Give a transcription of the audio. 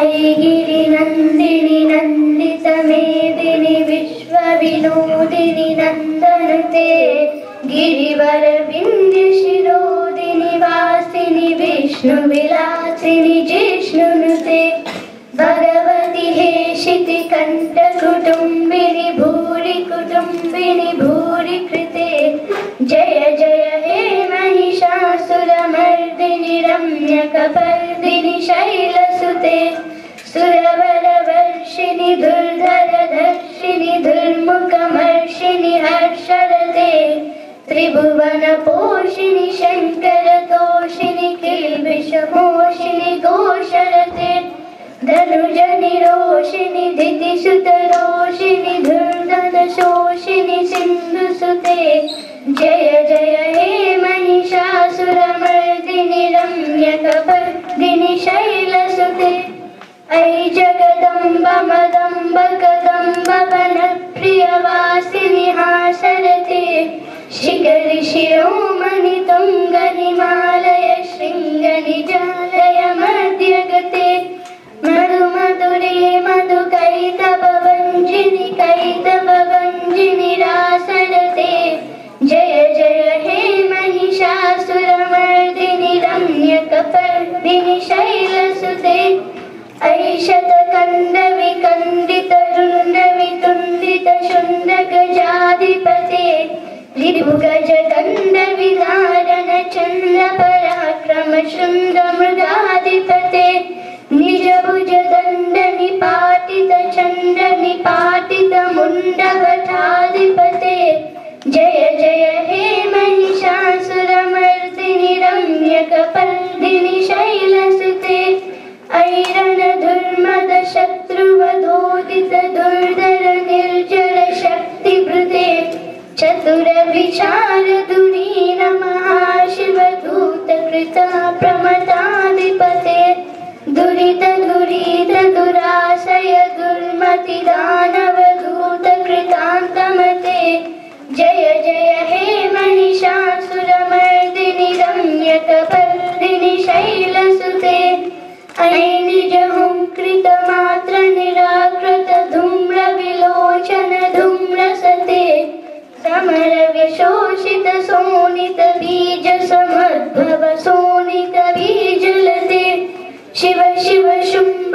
ऐगिरिनन्दिनि नन्दितमेदिनि विश्वविनोदिनि नन्दनुते गिरिवरविन्द्यशिरोदिनि वासिनि विष्णुविलासिनि जिष्णुनुते भगवति हे शितिकण्ठकुटुम्बिनि भूरि कुटुम्बिनि भूरि रम्यकपर्दिनि शैलसुते सुरवरवर्षिणि दुर्धरधर्षिणि दुर्मुखमर्षिणि हर्षरते त्रिभुवनपोषिणि शङ्करतोषिणि किल्बिषमोषिणि घोषरते धनुजनिरोषिणि धितिसुतरोषिणि धुर्धनशोषिणि सिन्धुसुते जय जय तुङ्गनिमालय शृङ्गनिजालय मध्यगते मधु मधुरे मधु कैतवञ्जिनि कैतवञ्जिनि रासरते जय जय हे महिषासुरमर्दिनि रम्यकपर्दिनि शैलसुते। ऐशतकण्डविकण्डितरुण्डवितुण्डितशुण्डगजाधिपते रिपुगजकण्डविधारण मुण्डभटाधिपते जय जय हे महिषासुरमर्दिनि रम्यकपर्दिनि शैलसुते। ऐरणधुर्मद शत्रुवधोदित दुर्धर निर्जर शक्तिभृते चतुर विचार जय जय हे महिषासुरमर्दिनि रम्यकपर्दिनि शैलसुते। ऐ निजहुङ्कृतमात्र निराकृत धूम्र विलोचन धूम्रसते समर विशोषित बीज समद्भव सोनित बीजलते शिव शिव शुम्भ